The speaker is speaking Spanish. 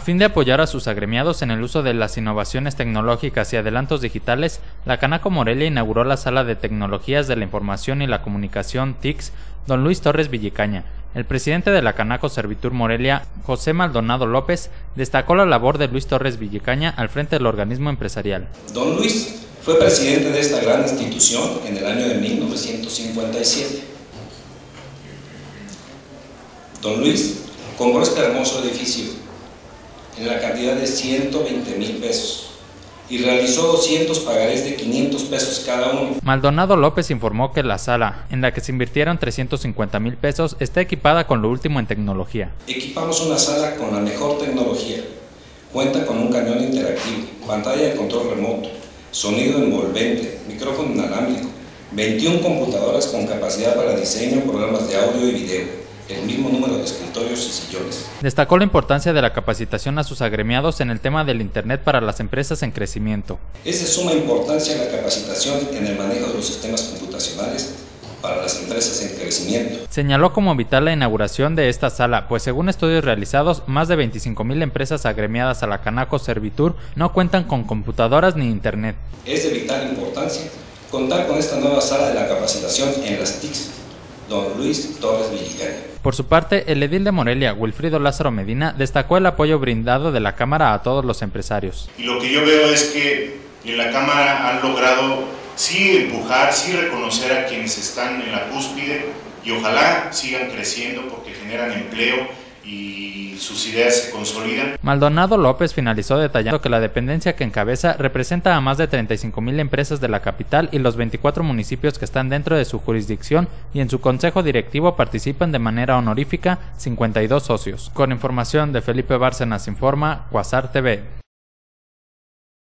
fin de apoyar a sus agremiados en el uso de las innovaciones tecnológicas y adelantos digitales, la Canaco Morelia inauguró la Sala de Tecnologías de la Información y la Comunicación TICS, don Luis Torres Villicaña. El presidente de la Canaco Servitur Morelia, José Maldonado López, destacó la labor de Luis Torres Villicaña al frente del organismo empresarial. Don Luis fue presidente de esta gran institución en el año de 1957. Don Luis compró este hermoso edificio en la cantidad de 120 mil pesos y realizó 200 pagarés de 500 pesos cada uno. Maldonado López informó que la sala, en la que se invirtieron 350 mil pesos, está equipada con lo último en tecnología. Equipamos una sala con la mejor tecnología. Cuenta con un cañón interactivo, pantalla de control remoto, sonido envolvente, micrófono inalámbrico, 21 computadoras con capacidad para diseño, programas de audio y video el mismo número de escritorios y sillones. Destacó la importancia de la capacitación a sus agremiados en el tema del Internet para las empresas en crecimiento. Es de suma importancia la capacitación en el manejo de los sistemas computacionales para las empresas en crecimiento. Señaló como vital la inauguración de esta sala, pues según estudios realizados, más de 25.000 empresas agremiadas a la Canaco Servitur no cuentan con computadoras ni internet. Es de vital importancia contar con esta nueva sala de la capacitación en las TICs don Luis Torres. Por su parte, el edil de Morelia, Wilfrido Lázaro Medina, destacó el apoyo brindado de la Cámara a todos los empresarios. Y lo que yo veo es que en la Cámara han logrado sí empujar, sí reconocer a quienes están en la cúspide y ojalá sigan creciendo porque generan empleo y sus ideas se consolidan. Maldonado López finalizó detallando que la dependencia que encabeza representa a más de 35 mil empresas de la capital y los 24 municipios que están dentro de su jurisdicción y en su consejo directivo participan de manera honorífica 52 socios. Con información de Felipe Bárcenas informa Cuasar TV.